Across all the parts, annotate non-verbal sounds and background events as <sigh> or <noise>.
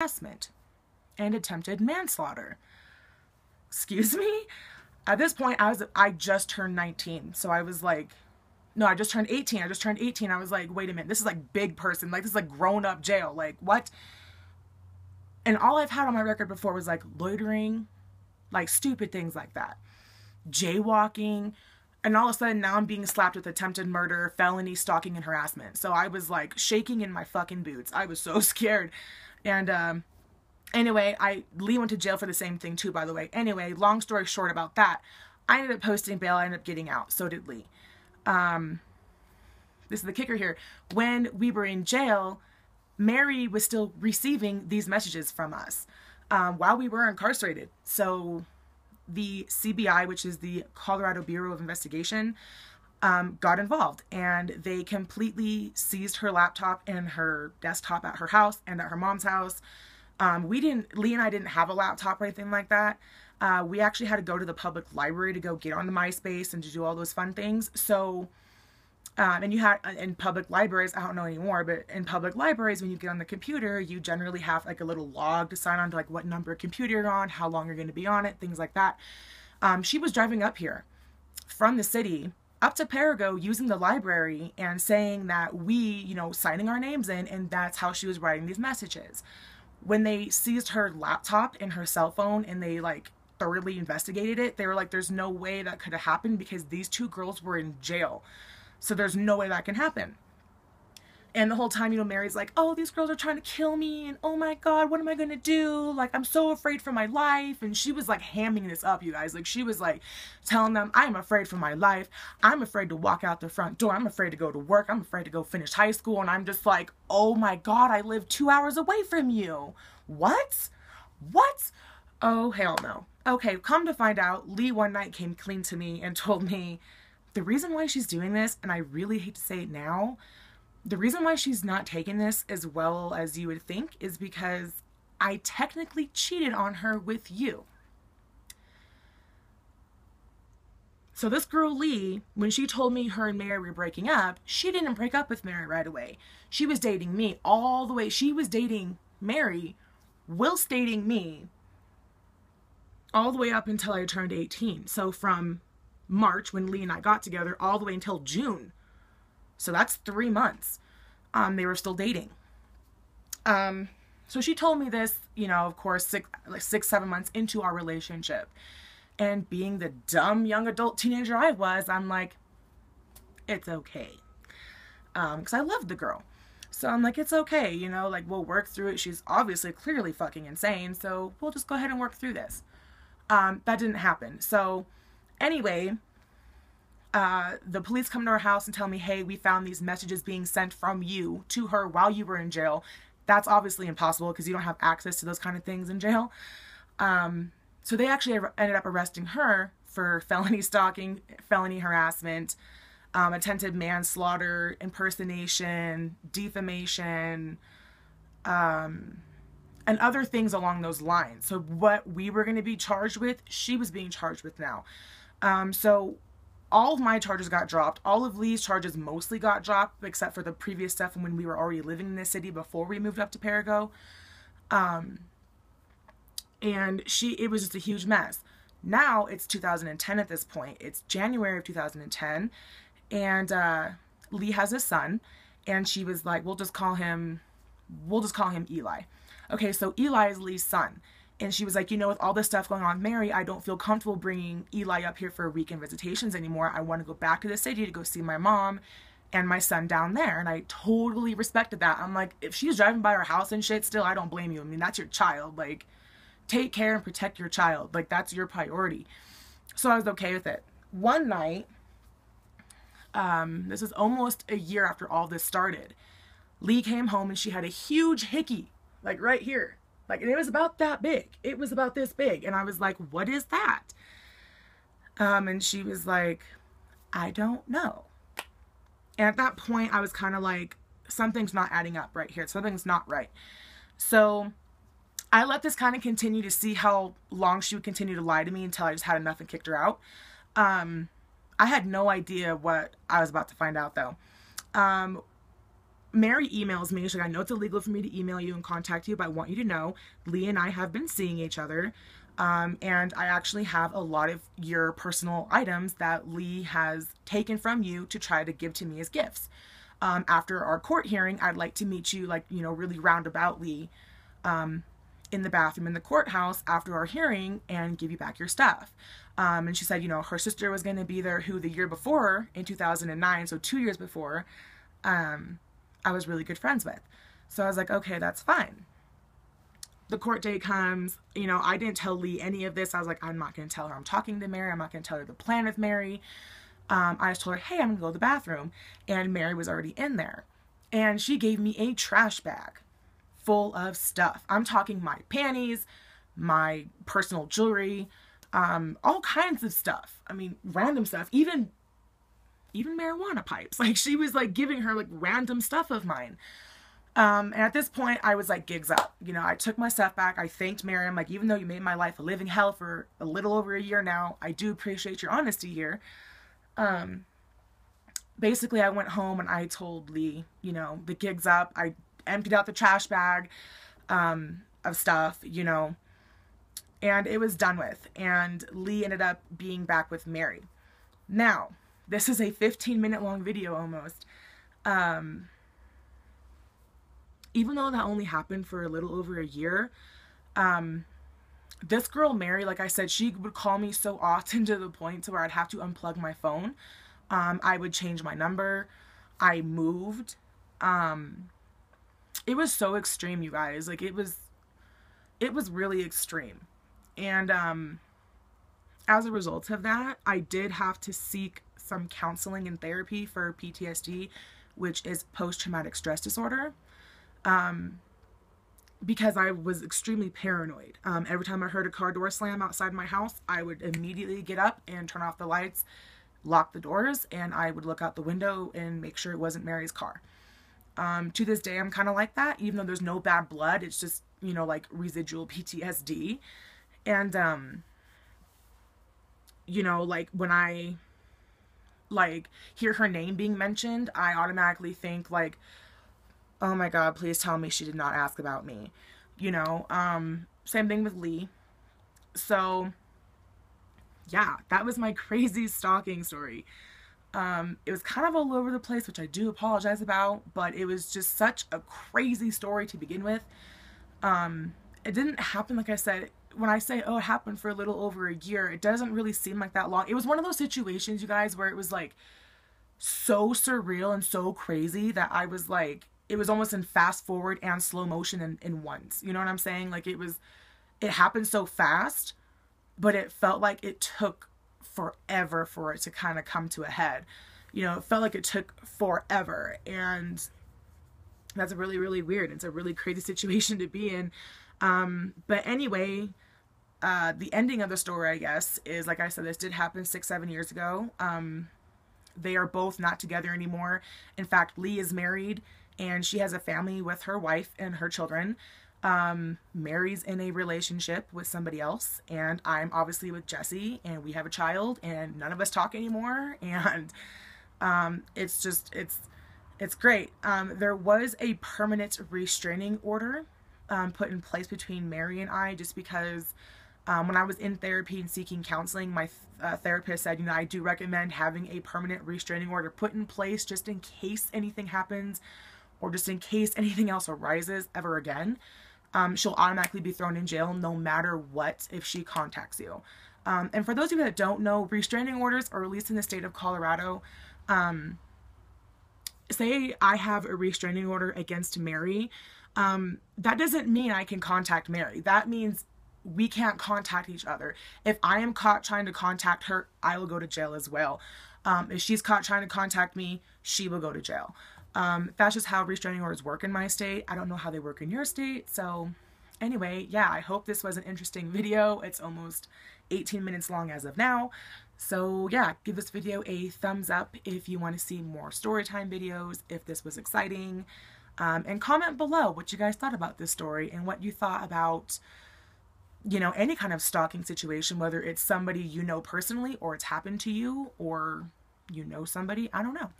harassment and attempted manslaughter. Excuse me? At this point, I was I just turned 19, so I was like, no, I just turned 18. I just turned 18. I was like, wait a minute, this is like big person, like this is like grown up jail, like what? And all I've had on my record before was like loitering, like stupid things like that, jaywalking, and all of a sudden now I'm being slapped with attempted murder, felony, stalking, and harassment. So I was like shaking in my fucking boots. I was so <laughs> scared, and um Anyway, I Lee went to jail for the same thing too, by the way. Anyway, long story short about that, I ended up posting bail. I ended up getting out. So did Lee. Um, this is the kicker here. When we were in jail, Mary was still receiving these messages from us um, while we were incarcerated. So the CBI, which is the Colorado Bureau of Investigation, um, got involved and they completely seized her laptop and her desktop at her house and at her mom's house. Um, we didn't, Lee and I didn't have a laptop or anything like that. Uh, we actually had to go to the public library to go get on the MySpace and to do all those fun things. So, um, and you had uh, in public libraries, I don't know anymore, but in public libraries, when you get on the computer, you generally have like a little log to sign on to like what number of computer you're on, how long you're going to be on it, things like that. Um, she was driving up here from the city up to Perrigo using the library and saying that we, you know, signing our names in, and that's how she was writing these messages when they seized her laptop and her cell phone and they like thoroughly investigated it, they were like, there's no way that could have happened because these two girls were in jail. So there's no way that can happen. And the whole time, you know, Mary's like, oh, these girls are trying to kill me. And oh my God, what am I going to do? Like, I'm so afraid for my life. And she was like hamming this up, you guys. Like, she was like telling them, I'm afraid for my life. I'm afraid to walk out the front door. I'm afraid to go to work. I'm afraid to go finish high school. And I'm just like, oh my God, I live two hours away from you. What? What? Oh, hell no. Okay, come to find out, Lee one night came clean to me and told me the reason why she's doing this, and I really hate to say it now, the reason why she's not taking this as well as you would think is because I technically cheated on her with you. So this girl Lee, when she told me her and Mary were breaking up, she didn't break up with Mary right away. She was dating me all the way. She was dating Mary whilst dating me all the way up until I turned 18. So from March when Lee and I got together all the way until June so that's three months. Um, they were still dating. Um, so she told me this, you know, of course, six, like six, seven months into our relationship. And being the dumb young adult teenager I was, I'm like, it's okay. Because um, I loved the girl. So I'm like, it's okay, you know, like we'll work through it. She's obviously clearly fucking insane. So we'll just go ahead and work through this. Um, that didn't happen. So anyway, uh, the police come to our house and tell me, hey, we found these messages being sent from you to her while you were in jail. That's obviously impossible because you don't have access to those kind of things in jail. Um, so they actually ended up arresting her for <laughs> felony stalking, felony harassment, um, attempted manslaughter, impersonation, defamation, um, and other things along those lines. So what we were going to be charged with, she was being charged with now. Um, so all of my charges got dropped. All of Lee's charges mostly got dropped, except for the previous stuff when we were already living in the city before we moved up to Perrigo. Um, and she, it was just a huge mess. Now it's 2010 at this point. It's January of 2010, and uh, Lee has a son, and she was like, "We'll just call him, we'll just call him Eli." Okay, so Eli is Lee's son and she was like, you know, with all this stuff going on, Mary, I don't feel comfortable bringing Eli up here for weekend visitations anymore. I want to go back to the city to go see my mom and my son down there. And I totally respected that. I'm like, if she's driving by our house and shit, still, I don't blame you. I mean, that's your child. Like, take care and protect your child. Like, that's your priority. So I was okay with it. One night, um, this is almost a year after all this started, Lee came home and she had a huge hickey, like right here like, it was about that big. It was about this big. And I was like, what is that? Um, and she was like, I don't know. And at that point, I was kind of like, something's not adding up right here. Something's not right. So I let this kind of continue to see how long she would continue to lie to me until I just had enough and kicked her out. Um, I had no idea what I was about to find out though. Um, Mary emails me. She's like, I know it's illegal for me to email you and contact you, but I want you to know Lee and I have been seeing each other. Um, and I actually have a lot of your personal items that Lee has taken from you to try to give to me as gifts. Um, after our court hearing, I'd like to meet you, like, you know, really roundaboutly um, in the bathroom in the courthouse after our hearing and give you back your stuff. Um, and she said, you know, her sister was going to be there who the year before in 2009, so two years before, um, I was really good friends with. So I was like, okay, that's fine the court day comes, you know, I didn't tell Lee any of this. I was like, I'm not going to tell her I'm talking to Mary. I'm not going to tell her the plan with Mary. Um, I just told her, hey, I'm going to go to the bathroom. And Mary was already in there. And she gave me a trash bag full of stuff. I'm talking my panties, my personal jewelry, um, all kinds of stuff. I mean, random stuff, even even marijuana pipes. <laughs> Like she was like giving her like random stuff of mine. Um, and at this point, I was like, gigs up. You know, I took my stuff back. I thanked Miriam. Like, even though you made my life a living hell for a little over a year now, I do appreciate your honesty here. Um, basically, I went home and I told Lee, you know, the gig's up. I emptied out the trash bag um, of stuff, you know, and it was done with. And Lee ended up being back with Mary. Now, this is a 15 minute long video almost. Um, even though that only happened for a little over a year, um, this girl Mary, like I said, she would call me so often <laughs> to the point to where I'd have to unplug my phone. Um, I would change my number. I moved. Um, it was so extreme, you guys. Like it was, it was really extreme, and um, as a result of that, I did have to seek some counseling and therapy for PTSD, which is post traumatic stress disorder um, because I was extremely paranoid. Um, every time I heard a car door slam outside my house, I would immediately get up and turn off the lights, lock the doors, and I would look out the window and make sure it wasn't Mary's car. Um, to this day, I'm kind of like that, even though there's no bad blood. It's just, you know, like residual PTSD. And, um, you know, like when I, like, hear her name being mentioned, I automatically think, like, oh my god, please tell me she did not ask about me. You know, um, same thing with Lee. So, yeah, that was my <laughs> crazy stalking story. Um, it was kind of all over the place, which I do apologize about, but it was just such a crazy story to begin with. Um, it didn't happen, like I said, when I say, oh, it happened for a little over a year, it doesn't really seem like that long. It was one of those situations, you guys, where it was like so surreal and so crazy that I was like, it was almost in fast forward and slow motion in, in once. You know what I'm saying? Like it was, it happened so fast, but it felt like it took forever for it to kind of come to a head. You know, it felt like it took forever. And that's really, really weird. It's a really crazy <laughs> situation to be in. Um, but anyway, uh, the ending of the story, I guess, is like I said, this did happen six, seven years ago. Um, they are both not together anymore. In fact, Lee is married and she has a family with her wife and her children. Um, Mary's in a relationship with somebody else, and I'm obviously with Jesse, and we have a child, and none of us talk anymore, <laughs> and um, it's just it's it's great. Um, there was a permanent restraining order um, put in place between Mary and I, just because um, when I was in therapy and seeking counseling, my uh, therapist said, you know, I do recommend having a permanent restraining order put in place just in case anything happens or just in case <laughs> anything else arises ever again, um, she'll automatically be thrown in jail no matter what if she contacts you. Um, and for those of you that don't know, restraining orders are released in the state of Colorado. Um, say I have a restraining order against Mary, um, that doesn't mean I can contact Mary. That means we can't contact each other. If I am caught trying to contact her, I will go to jail as well. Um, if she's caught trying to contact me, she will go to jail. Um, that's just how restraining orders work in my state. I don't know how they work in your state. So anyway, yeah, I hope this was an interesting video. It's almost 18 minutes long as of now. So yeah, give this video a thumbs up if you want to see more storytime videos, if this was exciting. Um, and comment below what you guys thought about this story and what you thought about, you know, any kind of stalking situation, whether it's somebody you know personally or it's happened to you or you know somebody. I don't know.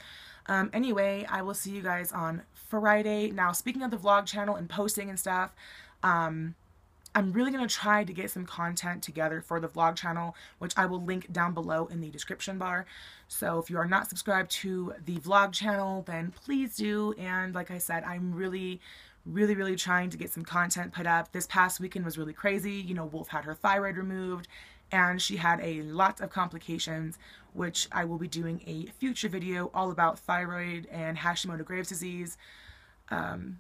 Um, anyway, I will see you guys on Friday. Now, speaking of the vlog channel and posting and stuff, um, I'm really going to try to get some content together for the vlog channel, which I will link down below in the description bar. So if you are not subscribed to the vlog channel, then please do. And like I said, I'm really, really, really trying to get some content put up. This past weekend was really crazy. You know, Wolf had her thyroid removed and she had a lot of complications, which I will be doing a future video all about thyroid and Hashimoto Graves disease. Um,